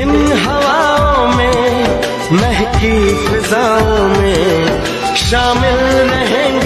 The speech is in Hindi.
इन हवाओं में महकी फिजाओं में शामिल रहेंगे